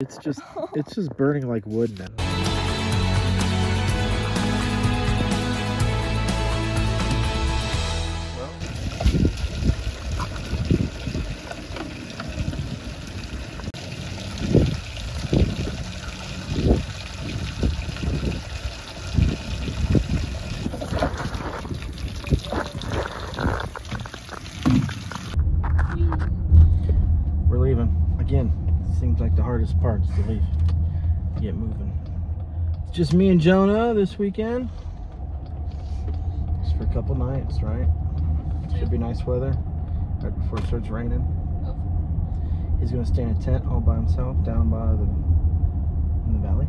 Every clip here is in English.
It's just it's just burning like wood now. Seems like part to leave. Get moving. It's just me and Jonah this weekend. Just for a couple nights, right? Should be nice weather. Right before it starts raining. Oh. He's gonna stay in a tent all by himself down by the in the valley.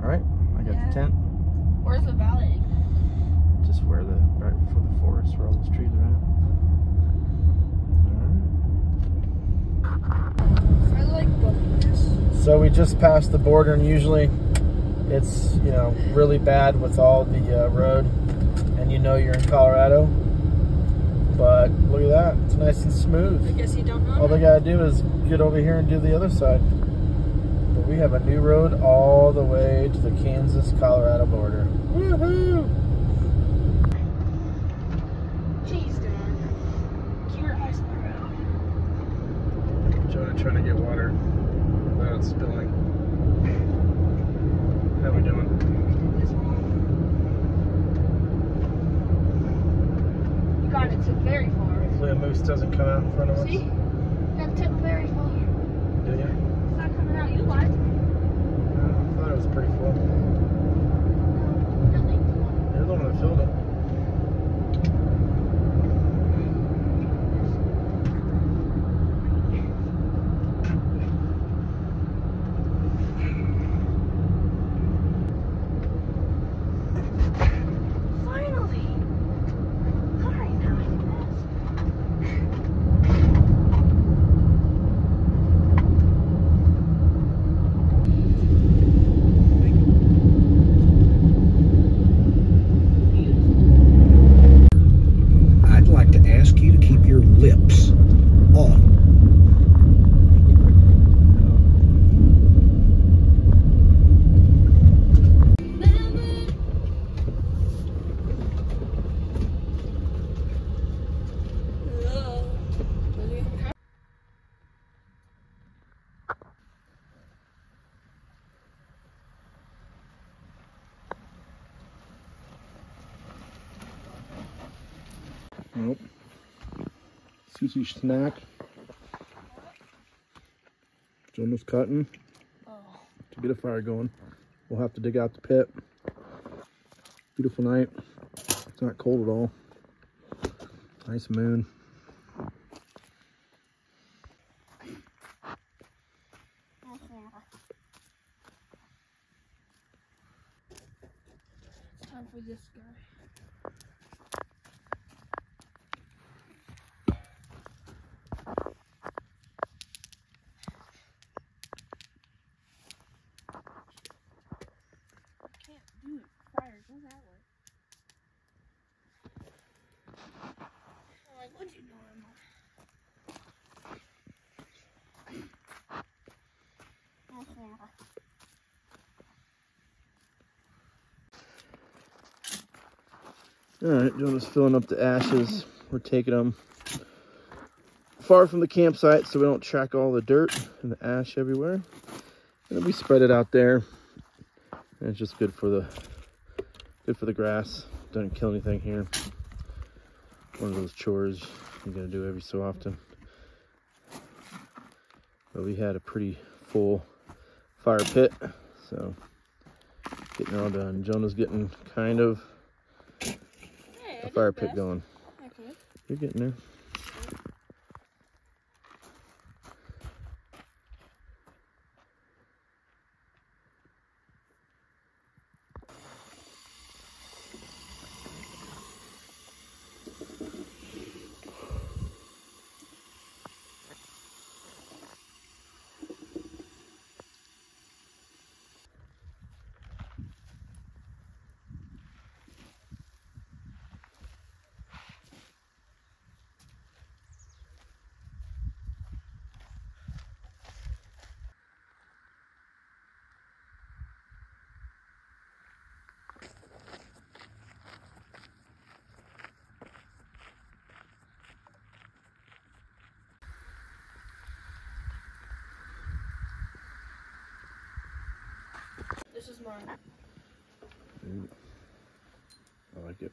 Alright, I got Yeah. the tent. Where's the valley? Just where the right before the forest where all those trees are at. Alright. I like. So we just passed the border, and usually it's you know really bad with all the uh, road, and you know you're in Colorado. But look at that; it's nice and smooth. I guess you don't know. All they gotta do is get over here and do the other side. But we have a new road all the way to the Kansas-Colorado border. Woohoo! Jeez, Dad. Keep your eyes on the road. Jonah trying to get water without spilling. How we doing? You got it took very far. Hopefully a moose doesn't come out in front of us. See? That took very far. Do you? It's not coming out. You lied. Uh, I thought it was pretty full. Really? You're the one that filled it. Finally. All right, now I can pass. I'd like to ask you to keep your lips off. Nope. Sushi snack. Jonah's cutting to get a fire going. We'll have to dig out the pit. Beautiful night. It's not cold at all. Nice moon. Time for this guy. I can't do it. Fire, does that work? I'm like, what you doing? All right, Jonah's filling up the ashes. We're taking them far from the campsite so we don't track all the dirt and the ash everywhere. And then we spread it out there. And it's just good for the good for the grass. Doesn't kill anything here. One of those chores you gotta do every so often. But we had a pretty full fire pit, so getting all done. Jonah's getting kind of Fire pit going. Okay. You're getting there. This is mine. I like it.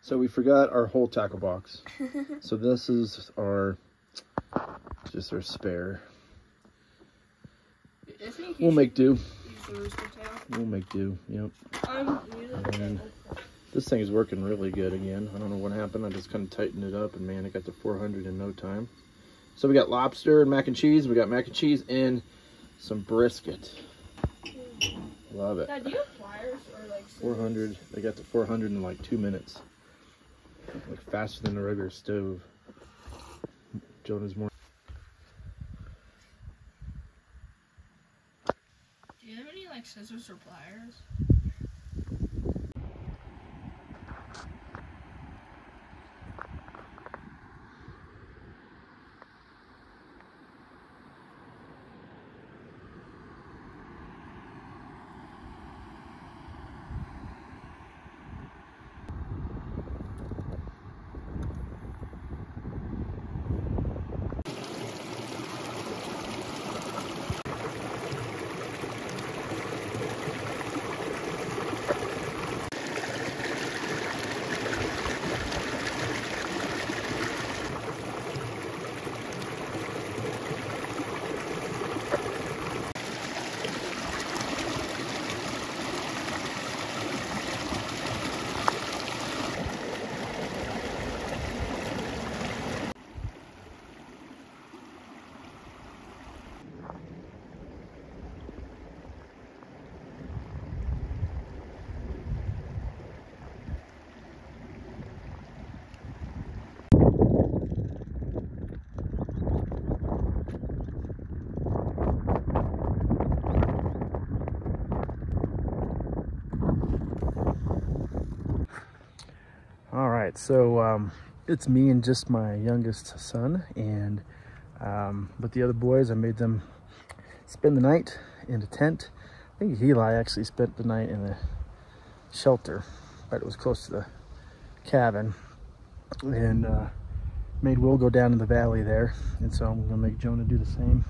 So we forgot our whole tackle box. so this is our just our spare. We'll make do. use the rooster tail. We'll make do. Yep. I'm And this thing is working really good again. I don't know what happened. I just kind of tightened it up and man, it got to 400 in no time. So we got lobster and mac and cheese. We got mac and cheese and some brisket. Love it. Do you have pliers or like scissors? 400. They got to 400 in like two minutes. Like faster than a regular stove. Jonah's more. Do you have any like scissors or pliers? All right, so um, it's me and just my youngest son, and um, with the other boys, I made them spend the night in a tent. I think Eli actually spent the night in a shelter, but it was close to the cabin, and uh, made Will go down in the valley there, and so I'm gonna make Jonah do the same.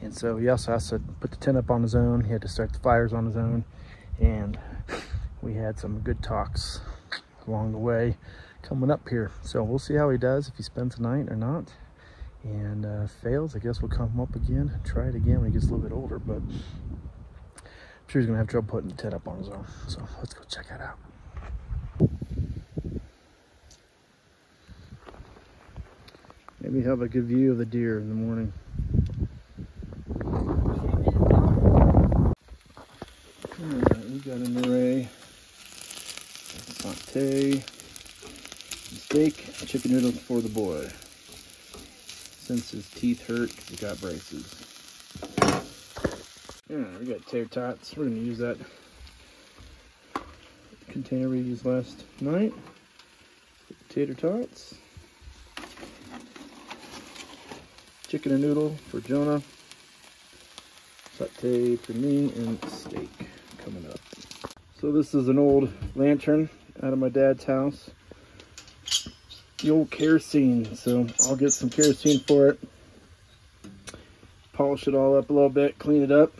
And so he also has to put the tent up on his own. He had to start the fires on his own, and we had some good talks along the way coming up here. So we'll see how he does, if he spends the night or not. And uh, fails, I guess we'll come up again, try it again when he gets a little bit older, but I'm sure he's gonna have trouble putting the tent up on his own. So let's go check that out. Maybe have a good view of the deer in the morning. Alright, we got an array saute, steak, chicken noodles for the boy. Since his teeth hurt, he got braces. Yeah, we got tater tots. We're gonna use that container we used last night. Tater tots. Chicken and noodle for Jonah. Saute for me and steak coming up. So this is an old lantern out of my dad's house. The old kerosene, so I'll get some kerosene for it. Polish it all up a little bit, clean it up.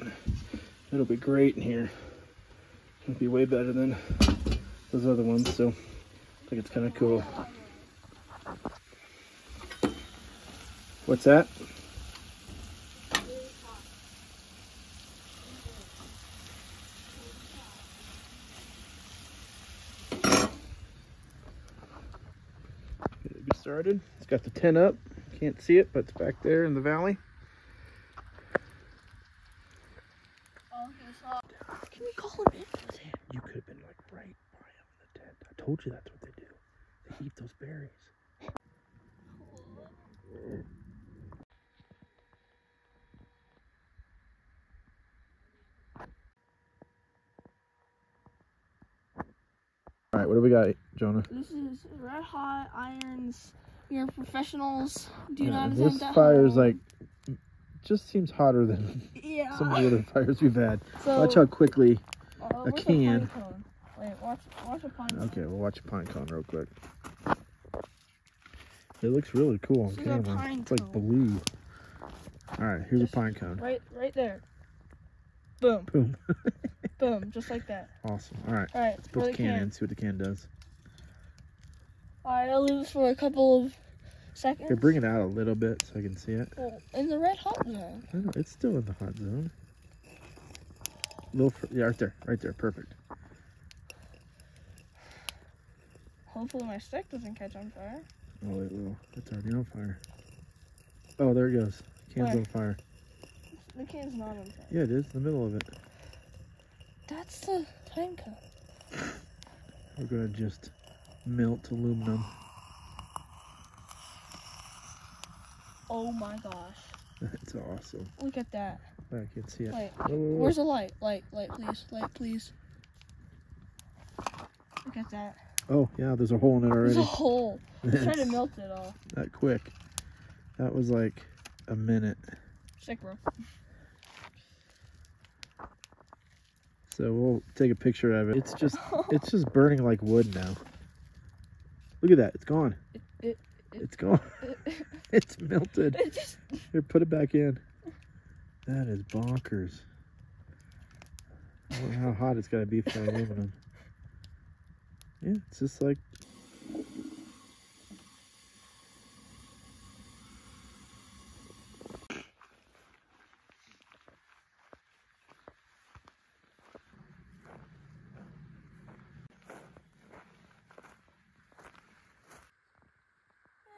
It'll be great in here. It'll be way better than those other ones, so I think it's kind of cool. What's that? Started. It's got the tent up. Can't see it, but it's back there in the valley. Can we call him in? You could have been like right by him in the tent. I told you that's what they do. They eat those berries. All right, what do we got, Jonah? This is red hot irons. We are professionals. Do Yeah, not this fire is like just seems hotter than yeah. some of the other fires we've had. so, Watch how quickly. uh, a can. pine cone? Wait, watch, watch a pine cone. Okay, we'll watch a pine cone real quick. It looks really cool on a camera. It's like blue. All right, here's Just- a pine cone. Right, right there. Boom, Boom. boom, just like that. awesome. All right. All right, Let's the the can can. in. See what the can does. All right, I'll leave it for a couple of seconds. Okay, bring it out a little bit so I can see it. Oh, in the red hot zone. Oh, it's still in the hot zone. Little, fr- yeah, right there, right there, perfect. Hopefully my stick doesn't catch on fire. Oh, it will. It's already on fire. Oh, there it goes. Can's Where? on fire. The can's not on fire. Yeah, it is in the middle of it. That's the time code. We're gonna just melt aluminum. Oh my gosh. That's awesome. Look at that. I can see it. Wait, whoa. where's the light? Light, light, please. Light, please. Look at that. Oh, yeah, there's a hole in it already. There's a hole. I'm trying to melt it all. that quick. That was like a minute. Sick, bro. So we'll take a picture of it. It's just, it's just burning like wood now. Look at that. It's gone. It, it, It's gone. it, It's melted. it just. Here, put it back in. That is bonkers. I wonder how hot it's got to be for aluminum. Yeah, it's just like.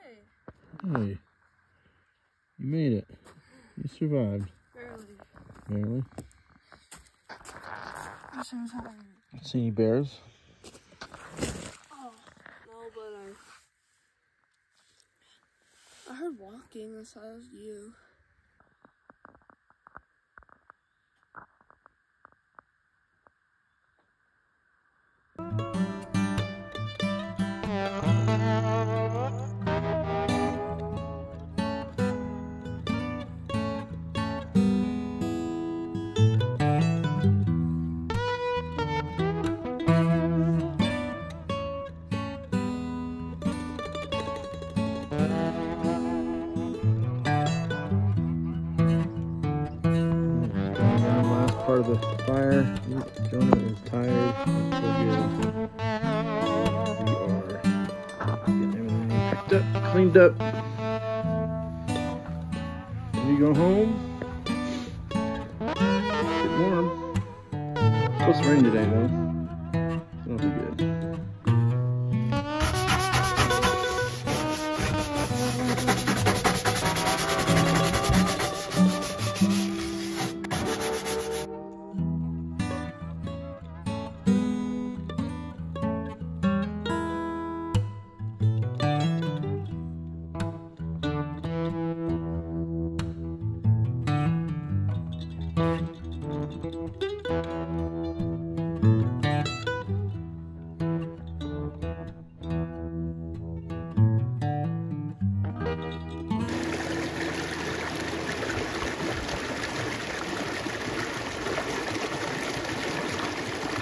Hey, Hey, you made it. You survived. barely. Barely. This is hard. See any bears? Oh, no, but I. I heard walking as I was you. Up, up. When you go home, get warm. It's supposed to rain today though.